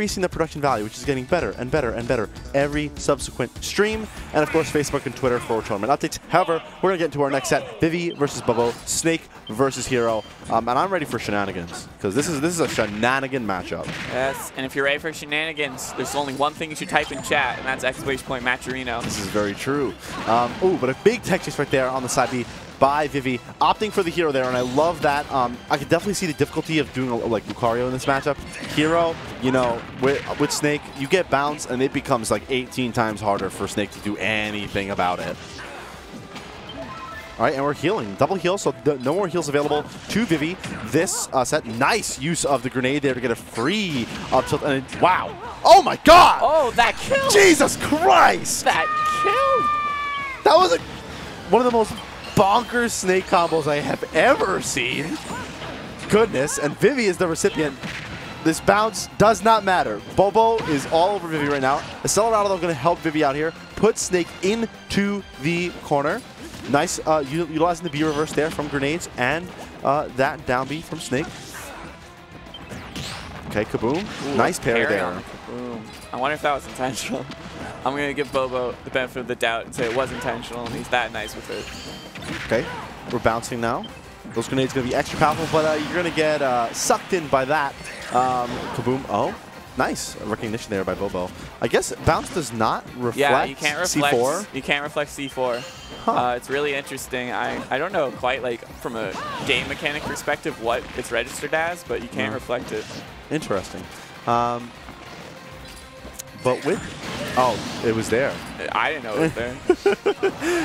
increasing the production value, which is getting better and better and better every subsequent stream. And of course, Facebook and Twitter for tournament updates. However, we're going to get into our next set, Vivi versus Bobo, Snake versus Hero. Um, and I'm ready for shenanigans, because this is, this is a shenanigan matchup. Yes, and if you're ready for shenanigans, there's only one thing you should type in chat, and that's exclamation point Matcherino. This is very true. Um, oh, but a big tech chase right there on the side B by Vivi, opting for the hero there, and I love that. Um, I can definitely see the difficulty of doing a, like Lucario in this matchup. Hero, you know, with, with Snake, you get bounce, and it becomes like 18 times harder for Snake to do anything about it. All right, and we're healing. Double heal, so no more heals available to Vivi. This uh, set, nice use of the grenade there to get a free up tilt. And it, wow. Oh my god! Oh, that kill! Jesus Christ! That kill! That was a, one of the most bonkers snake combos I have ever seen. Goodness, and Vivi is the recipient. This bounce does not matter. Bobo is all over Vivi right now. Acceleratle going to help Vivi out here. Put Snake into the corner. Nice uh, utilizing the B reverse there from grenades and uh, that down B from Snake. Okay, Kaboom. Ooh, nice parry, parry there. I wonder if that was intentional. I'm going to give Bobo the benefit of the doubt and say it was intentional, and he's that nice with it. Okay, we're bouncing now. Those grenades going to be extra powerful, but uh, you're going to get uh, sucked in by that. Um, kaboom. Oh, nice recognition there by Bobo. I guess bounce does not reflect Yeah, you can't reflect C4. You can't reflect C4. Huh. Uh, it's really interesting. I, I don't know quite like from a game mechanic perspective what it's registered as, but you can't reflect it. Interesting. Um, but with Oh, it was there. I didn't know it was there.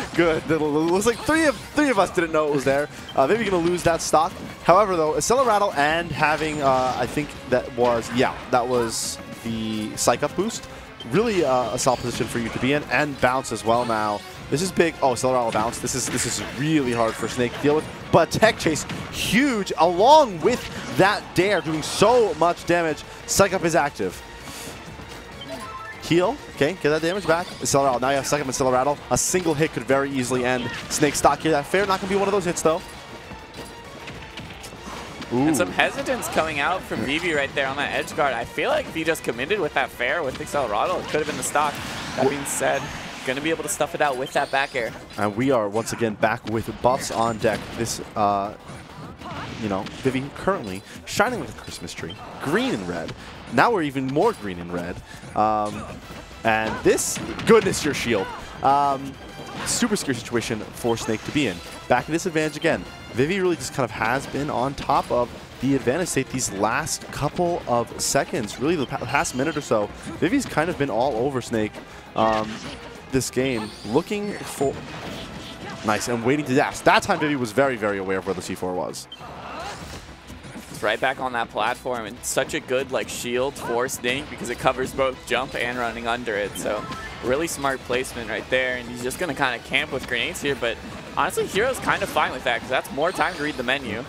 Good. It looks like three of three of us didn't know it was there. Uh, maybe going to lose that stock. However, though, Acceleratle and having, uh, I think that was, yeah, that was the Psych Up boost. Really uh, a solid position for you to be in, and bounce as well now. This is big. Oh, Acceleratle bounce. This is this is really hard for Snake to deal with. But Tech Chase, huge, along with that dair doing so much damage. Psych Up is active. Heal. Okay, get that damage back. Acceleratle. Now you have second Acceleratle. A single hit could very easily end Snake stock here. That fair not going to be one of those hits, though. Ooh. And some hesitance coming out from Vivi right there on that edge guard. I feel like if he just committed with that fair with Acceleratle, it could have been the stock. That being said, going to be able to stuff it out with that back air. And we are once again back with buffs on deck. This, uh, you know, Vivi currently shining like a Christmas tree. Green and red. Now we're even more green and red. Um, and this, goodness, your shield. Um, super scary situation for Snake to be in. Back in disadvantage again. Vivi really just kind of has been on top of the advantage state these last couple of seconds. Really, the past minute or so, Vivi's kind of been all over Snake um, this game, looking for... Nice, and waiting to dash. That time Vivi was very, very aware of where the C4 was. Right back on that platform, and such a good like shield for Snake because it covers both jump and running under it. So really smart placement right there, and he's just going to kind of camp with grenades here, but honestly, Hero's kind of fine with that because that's more time to read the menu.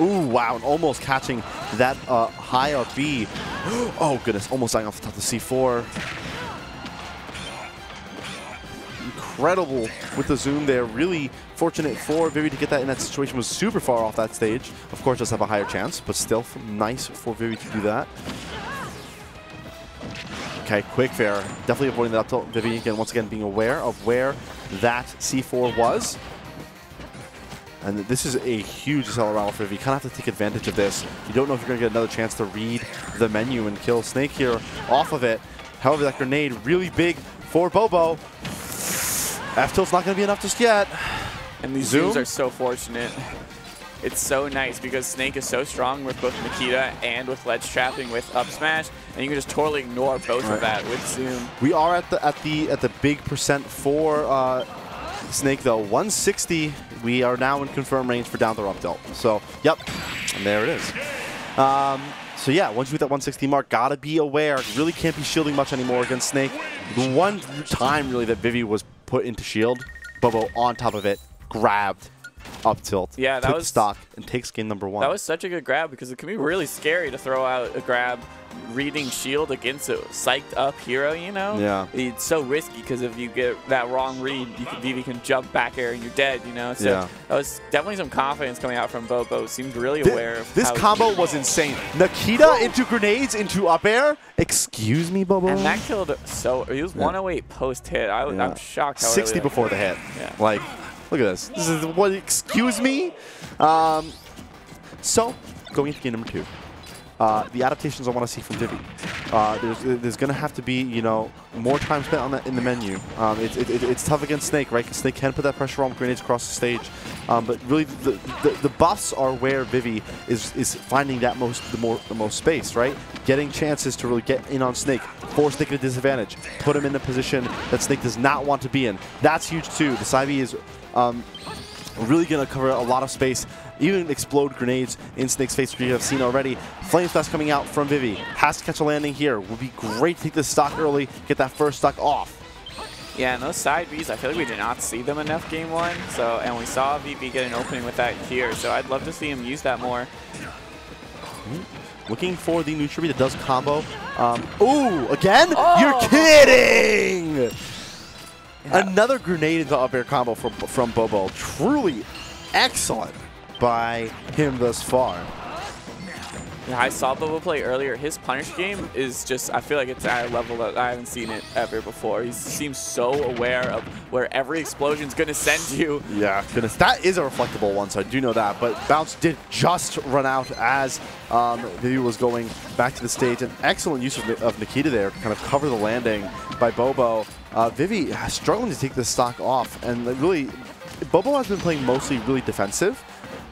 Ooh, wow, and almost catching that uh, high up B. Oh, goodness, almost dying off the top of the C4. Incredible with the zoom there, really Fortunate for Vivi to get that in that situation was super far off that stage. Of course, does have a higher chance, but still nice for Vivi to do that. Okay, quick fair. Definitely avoiding that up tilt. Vivi, again, once again, being aware of where that C4 was. And this is a huge Acceleratle for Vivi. You kind of have to take advantage of this. You don't know if you're going to get another chance to read the menu and kill Snake here off of it. However, that grenade really big for Bobo. F-tilt's not going to be enough just yet. And these Zoom? zooms are so fortunate. It's so nice because Snake is so strong with both Nikita and with ledge trapping with up smash, and you can just totally ignore both right. of that with Zoom. We are at the at the at the big percent for uh, Snake though. 160. We are now in confirmed range for down the up tilt. So yep, and there it is. Um, so yeah, once you hit that 160 mark, gotta be aware. Really can't be shielding much anymore against Snake. The one time really that Vivi was put into shield, Bobo on top of it, grabbed up tilt. Yeah, that took was- stock and takes game number one. That was such a good grab because it can be really scary to throw out a grab reading shield against a psyched up hero, you know? Yeah. It's so risky because if you get that wrong read, you can, Vivi can jump back air and you're dead, you know? So Yeah. that was definitely some confidence coming out from Bobo. Seemed really aware of this combo was insane. Nikita into grenades into up air. Excuse me, Bobo. And that killed so. He was 108 post hit. I, Yeah. I'm shocked how 60 before the hit. Yeah. Like, look at this. This is what, excuse me? Um, so, going into game number two. Uh, the adaptations I want to see from Vivi. Uh, there's there's going to have to be, you know, more time spent on that in the menu. Um, it's it, it, it's tough against Snake, right? 'Cause Snake can put that pressure on grenades across the stage. Um, but really, the, the, the buffs are where Vivi is is finding that most the more the most space, right? Getting chances to really get in on Snake, force Snake at a disadvantage, put him in a position that Snake does not want to be in. That's huge too. The Sivy is um, really going to cover a lot of space. Even explode grenades in Snake's face, we have seen already. Flame Fest coming out from Vivi. Has to catch a landing here. Would be great to take this stock early, get that first stock off. Yeah, and those side Bs, I feel like we did not see them enough game one. So, and we saw Vivi get an opening with that here. So I'd love to see him use that more. Looking for the neutral beat that does combo. Um, ooh, again? Oh! You're kidding! Another grenade into up air combo from, from Bobo. Truly excellent by him thus far. I saw Bobo play earlier. His punish game is just, I feel like it's at a level that I haven't seen it ever before. He seems so aware of where every explosion's going to send you. Yeah, goodness. That is a reflectable one, so I do know that. But Bounce did just run out as um, Vivi was going back to the stage. An excellent use of, of Nikita there to kind of cover the landing by Bobo. Uh, Vivi struggling to take the stock off. And really, Bobo has been playing mostly really defensive.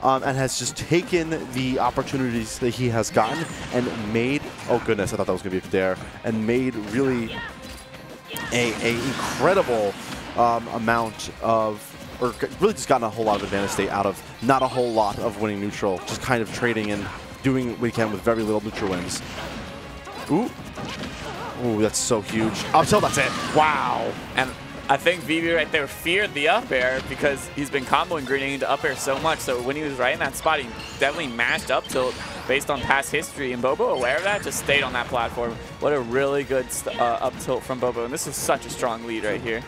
Um, and has just taken the opportunities that he has gotten and made, oh goodness, I thought that was going to be dair, and made really a, a incredible um, amount of, or really just gotten a whole lot of advantage state out of not a whole lot of winning neutral, just kind of trading and doing what we can with very little neutral wins. Ooh. Ooh, that's so huge. Up tilt, that's it. Wow. And I think Vivi right there feared the up air because he's been comboing grenade into up air so much. So when he was right in that spot, he definitely mashed up tilt based on past history. And Bobo, aware of that, just stayed on that platform. What a really good uh, up tilt from Bobo. And this is such a strong lead right here.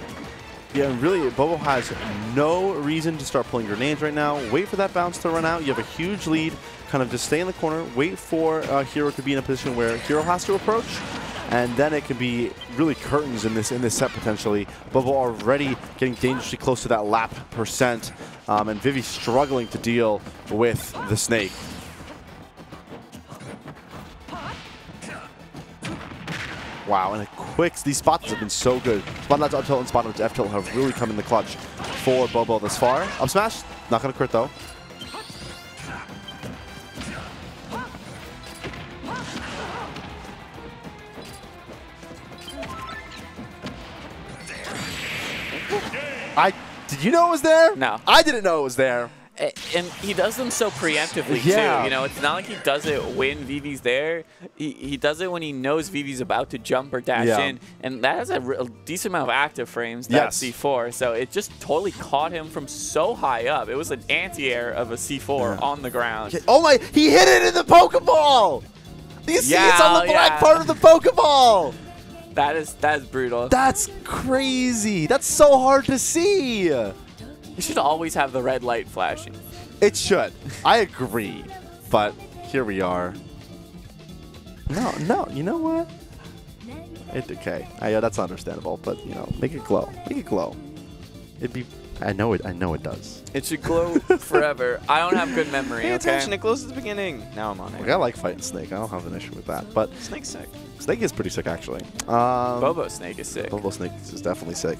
Yeah, really, Bobo has no reason to start pulling grenades right now. Wait for that bounce to run out. You have a huge lead. Kind of just stay in the corner. Wait for uh, Hero to be in a position where Hero has to approach. And then it can be really curtains in this in this set potentially. Bobo already getting dangerously close to that lap percent. Um, and Vivi struggling to deal with the snake. Wow, and a quick, these spots have been so good. Spot out to up tilt and spot out to F tilt have really come in the clutch for Bobo thus far. Up smash, not gonna crit though. I, did you know it was there? No. I didn't know it was there. And he does them so preemptively Yeah. too. You know, it's not like he does it when Vivi's there. He, he does it when he knows Vivi's about to jump or dash Yeah. in, and that has a, decent amount of active frames. That Yes. C4, so it just totally caught him from so high up. It was an anti-air of a C4 Yeah. on the ground. Oh my, he hit it in the Pokeball! You see it's on the black yeah. part of the Pokeball! That is that is brutal. That's crazy. That's so hard to see. you should always have the red light flashing. It should. I agree. But here we are. No, no, you know what? It okay. I, yeah, that's understandable, but you know, make it glow. Make it glow. It'd be I know it I know it does. It should glow forever. I don't have good memory. Pay okay? attention, it glows at the beginning. Now I'm on Like, it. I like fighting Snake. I don't have an issue with that. But Snake's sick. Snake is pretty sick actually. Um Bobo Snake is sick. Bobo Snake is definitely sick.